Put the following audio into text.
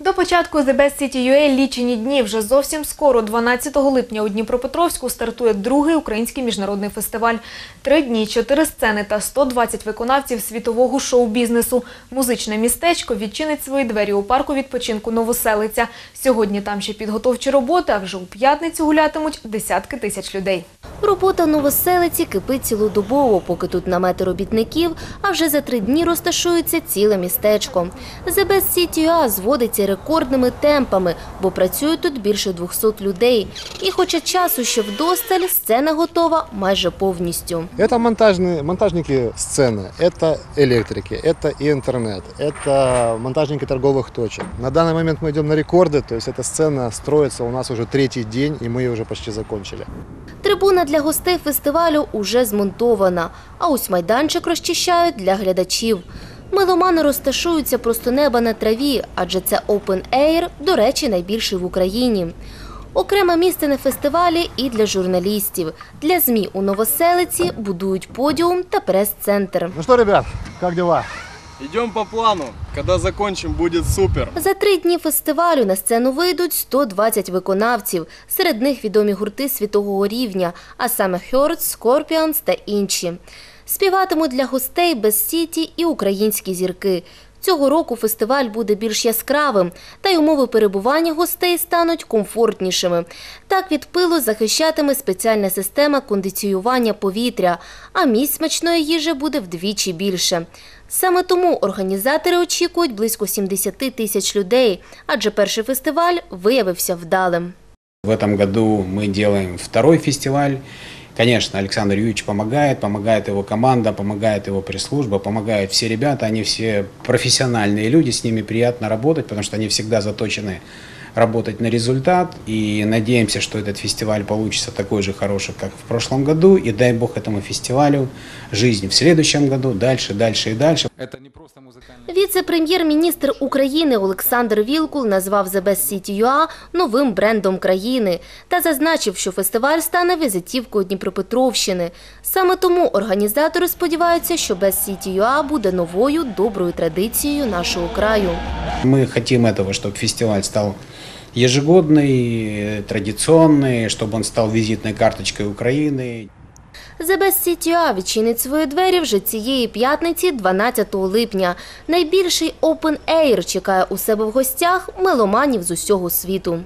До початку The Best City UA лічені дні. Вже зовсім скоро, 12 липня, у Дніпропетровську стартує другий український міжнародний фестиваль. Три дні, чотири сцени та 120 виконавців світового шоу-бізнесу. Музичне містечко відчинить свої двері у парку відпочинку Новоселиця. Сьогодні там ще підготовчі роботи, а вже у п'ятницю гулятимуть десятки тисяч людей. Робота новоселиці кипить цілодобово, поки тут намети робітників, а вже за три дні розташується ціле містечко. The Best City UA зводиться рекордними темпами, бо працює тут більше 200 людей. І хоча часу ще вдосталь, сцена готова майже повністю. Это монтажные, монтажники сцены, это электрики, это и интернет, это монтажники торговых точек. На данный момент мы идем на рекорды, то есть эта сцена строится у нас уже третий день, и мы ее уже почти закончили. Трибуна для гостей фестивалю уже змонтована, а ось майданчик розчищають для глядачів. Меломани розташуються просто неба на траві, адже це Open Air, до речі, найбільший в Україні. Окреме місце на фестивалі і для журналістів. Для ЗМІ у Новоселиці будують подіум та прес-центр. Ну что, ребят, как дела? Идем по плану. Когда закончим, будет супер. За три дні фестивалю на сцену вийдуть 120 виконавців. Серед них відомі гурти світового рівня, а саме Хьорд, Скорпіонс та інші. Співатимуть для гостей без сіті і українські зірки. Цього року фестиваль буде більш яскравим, та й умови перебування гостей стануть комфортнішими. Так від пилу захищатиме спеціальна система кондиціювання повітря, а місць смачної їжі буде вдвічі більше. Саме тому організатори очікують близько 70 тисяч людей, адже перший фестиваль виявився вдалим. В этом году мы делаем второй фестиваль. Конечно, Александр Юрьевич помогает, помогает его команда, помогает его пресс-служба, помогают все ребята, они все профессиональные люди, с ними приятно работать, потому что они всегда заточены работать на результат. И надеемся, что этот фестиваль получится такой же хороший, как в прошлом году. И дай бог этому фестивалю жизнь в следующем году, дальше, дальше и дальше. Это не просто музыкальный Віце-прем'єр-міністр України Олександр Вілкул назвав The Best City UA новим брендом країни та зазначив, що фестиваль стане візитівкою Дніпропетровщини. Саме тому організатори сподіваються, що Best City UA буде новою доброю традицією нашого краю. Мы хотим этого, чтобы фестиваль стал ежегодный, традиционный, чтобы он стал визитной карточкой Украины. The Best City UA відчинить свої двері вже цієї п'ятниці, 12 липня. Найбільший Open Air чекає у себе в гостях меломанів з усього світу.